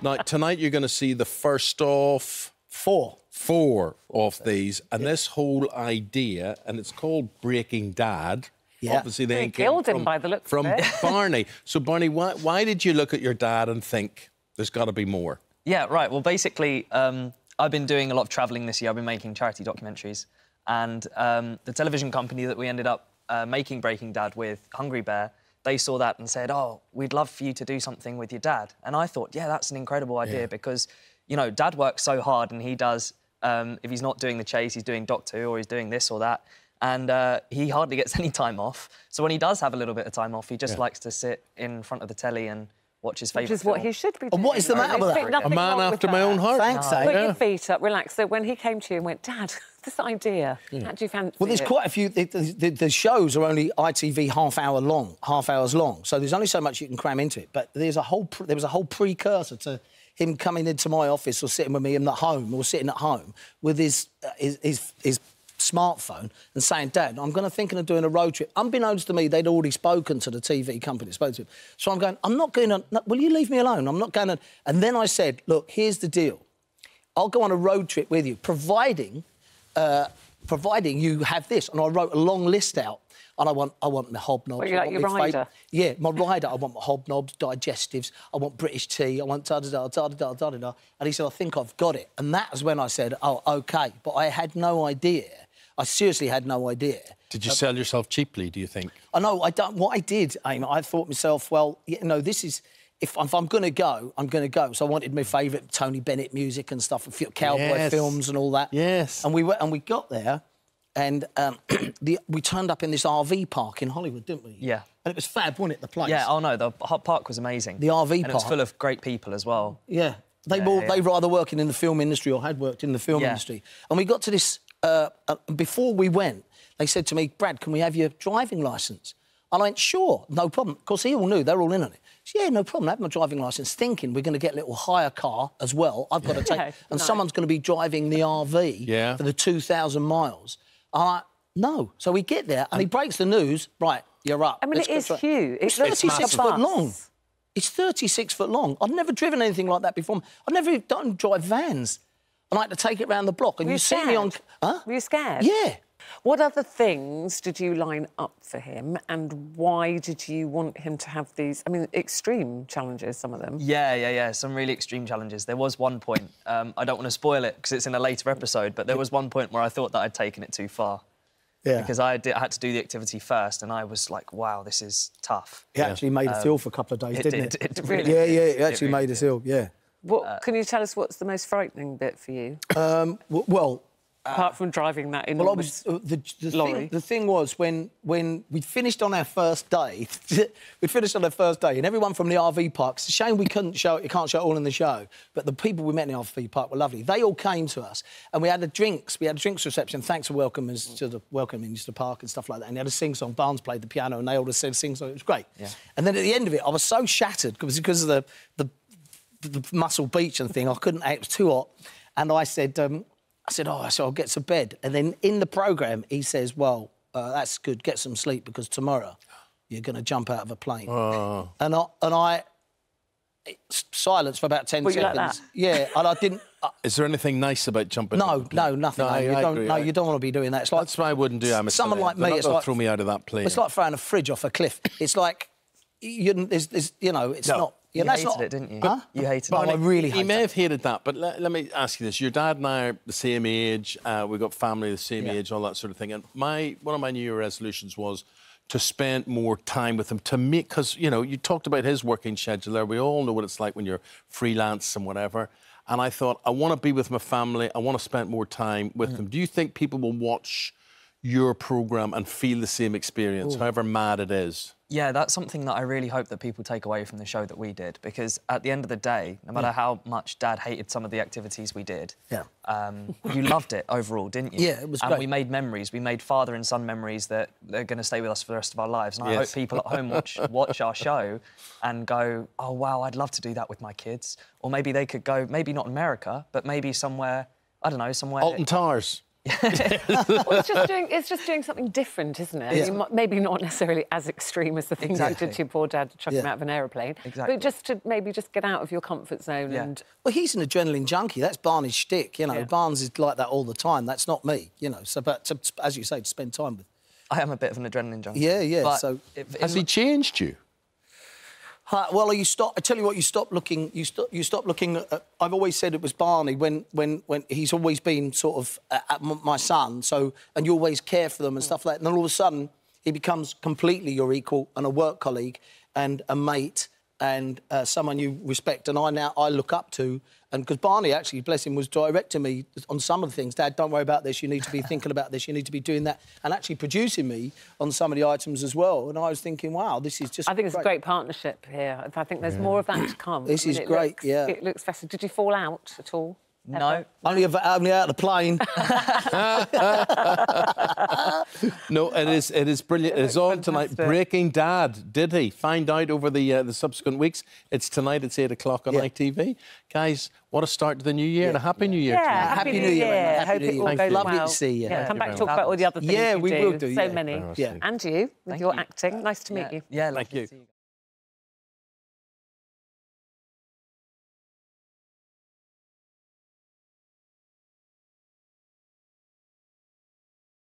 now, tonight you're going to see the first of Four. four of these, and this whole idea, and it's called Breaking Dad. Yeah. Obviously, they You came killed him by the looks of from it. Barney. So, Barney, why, why did you look at your dad and think there's got to be more? Yeah, right. Well, basically, um, I've been doing a lot of travelling this year. I've been making charity documentaries, and um, the television company that we ended up uh, making Breaking Dad with, Hungry Bear, they saw that and said, "Oh, we'd love for you to do something with your dad." And I thought, yeah, that's an incredible idea because, you know, Dad works so hard, and he does. Um, if he's not doing the chase, he's doing Doctor Who or he's doing this or that. And uh, he hardly gets any time off. So when he does have a little bit of time off, he just likes to sit in front of the telly and watch his favourite Which is what film. he should be doing. And what is the matter with that? A man after my own heart. Thanks, eh? Put Yeah. your feet up, relax. So when he came to you and went, Dad, this idea, how do you fancy Well, there's it? quite a few. The, the, the shows are only ITV half hour long, half hours long. So there's only so much you can cram into it. But there's a whole. There was a whole precursor to him coming into my office or sitting with me in at home or sitting at home with his uh, his, his, his smartphone and saying, Dad, I'm going to thinking of doing a road trip. Unbeknownst to me, they'd already spoken to the TV company that spoke to him. So I'm going, I'm not going to, no, will you leave me alone? I'm not going to. And then I said, look, here's the deal. I'll go on a road trip with you, providing, uh, providing you have this. And I wrote a long list out. And I want, I want my hobnobs. What, you I like want your my fa- rider? Yeah, my rider. I want my hobnobs, digestives. I want British tea. I want da da da da da da da da. And he said, I think I've got it. And that was when I said, oh, okay. But I had no idea. I seriously had no idea. Did you sell yourself cheaply, do you think? I know. I don't. What I did, Eamonn, I thought myself, well, you know, this is. If, if I'm going to go, I'm going to go. So I wanted my favourite Tony Bennett music and stuff, a few cowboy Yes. films and all that. Yes. And we went, and we got there, and um, the, we turned up in this RV park in Hollywood, didn't we? Yeah. And it was fab, wasn't it? The place. Yeah, oh no, the hot park was amazing. The RV park. and it was full of great people as well. Yeah. They Yeah, were yeah. they were either working in the film industry or had worked in the film Yeah. industry. And we got to this uh, uh, before we went. They said to me, "Brad, can we have your driving license?" And I went, "Sure, no problem." Of course, he all knew they're all in on it. So, yeah, no problem. I have my driving license. Thinking we're going to get a little hire car as well. I've got to take, Yeah, and nice. someone's going to be driving the RV Yeah. for the two thousand miles. And I no. So we get there, and he breaks the news. Right, you're up. I mean, Let's it go is try-" huge. It It's 36 like foot long. It's 36 foot long. I'd never driven anything like that before. I've never done drive vans. And I had to take it round the block. And Were you you see me on. scared? Huh? Were you scared? Yeah. What other things did you line up for him, and why did you want him to have these? I mean, extreme challenges, some of them. Yeah, yeah, yeah. Some really extreme challenges. There was one point. Um, I don't want to spoil it because it's in a later episode, but there was one point where I thought that I'd taken it too far Yeah. because I, did, I had to do the activity first, and I was like, "Wow, this is tough." It actually made us ill for a couple of days, it didn't did, it? it really yeah, did. yeah, it It actually really made us ill, yeah. What can you tell us? What's the most frightening bit for you, Um, well, apart from driving that Well, I was uh, the, the, lorry. thing, the thing was when when we finished on our first day, we finished on our first day, and everyone from the RV park. It's a shame we couldn't show you can't show it all in the show, but the people we met in the RV park were lovely. They all came to us, and we had the drinks. We had a drinks reception. Thanks for welcoming us to the welcoming us to the park and stuff like that. And they had a sing song. Barnes played the piano, and they all just said sing song. It was great. Yeah. And then at the end of it, I was so shattered because because of the the the Muscle Beach and thing. I couldn't. It was too hot, and I said, um, I said, oh, so I'll get to bed. And then in the program, he says, well, uh, that's good. Get some sleep because tomorrow you're going to jump out of a plane. And I and I. Silence for about ten Were you like seconds. that? Yeah, and I didn't. Uh, Is there anything nice about jumping? out no, of a plane? no, nothing. No, no, I, you I don't. agree. No, I- you don't want to be doing that. It's like That's why I wouldn't do. I'm someone like me. It's like throw me out of that plane. It's like throwing a fridge off a cliff. It's like you, there's, there's, you know, it's No. not. You Yeah, that's hated not, it, didn't you? Huh? You hated Oh, it. I really He hate may have hated that, but let, let me ask you this: Your dad and I are the same age. Uh, we've got family the same Yeah. age, all that sort of thing. And my one of my New Year resolutions was to spend more time with him to make because you know you talked about his working schedule there. We all know what it's like when you're freelance and whatever. And I thought I want to be with my family. I want to spend more time with them. Do you think people will watch your program and feel the same experience, however mad it is? Yeah, that's something that I really hope that people take away from the show that we did because at the end of the day, no matter how much Dad hated some of the activities we did, Yeah. um, you loved it overall, didn't you? Yeah, it was And great. we made memories. We made father and son memories that they're going to stay with us for the rest of our lives. And I hope people at home watch watch our show and go, "Oh wow, I'd love to do that with my kids." Or maybe they could go, maybe not America, but maybe somewhere. I don't know, somewhere. Alton Towers. Well, it's just doing it's just doing something different, isn't it? Yeah. You mi- maybe not necessarily as extreme as the things Exactly. you did to your poor dad to chuck him out of an aeroplane. Exactly. But just to maybe just get out of your comfort zone Yeah. and Well, he's an adrenaline junkie. That's Barney's shtick. You know, Yeah. Barnes is like that all the time. That's not me. You know. So, but to, as you say, to spend time with. I am a bit of an adrenaline junkie. Yeah, yeah, But so- if- Has in- he changed you? Uh, well, you stop. I tell you what, you stop looking. You stop. You stop looking. At, I've always said it was Barney when, when, when he's always been sort of uh, at my son. So, and you always care for them and stuff like that. And then all of a sudden, he becomes completely your equal and a work colleague and a mate and uh, someone you respect. And I now I look up to. And because Barney actually, bless him, was directing me on some of the things. Dad, don't worry about this. You need to be thinking about this. You need to be doing that, and actually producing me on some of the items as well. And I was thinking, wow, this is just. I think it's a great partnership here. I think there's more of that to come. This I mean, is it great, looks- yeah. It looks festive. Did you fall out at all? No, Only, av- only out of the plane. No, it is. It is brilliant. It is on tonight. Breaking Dad. Did he find out over the uh, the subsequent weeks? It's tonight. It's eight o'clock on Yeah. ITV. Guys, what a start to the new year and a happy new year. to you. Yeah, Happy New Year, man. Happy Hope New it all goes you. Lovely to see you. Yeah, Thank come you back very to talk much. about all the other things Yeah, you we do. will do, So yeah. many. Yeah. And you with Thank your you. acting. Nice to meet you. yeah, lovely Thank you.